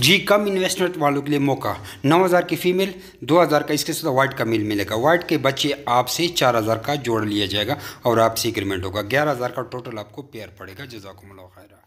जी, कम investment वालों के लिए मौका। 9000 की फीमेल 2000 का इसके साथ वाइट का मिल मिलेगा। वाइट के बच्चे आपसे 4000 का जोड़ लिया जाएगा और आपसे एग्रीमेंट होगा। 11000 का टोटल आपको पेयर पड़ेगा। जजाकुमुल्लाह खैरा।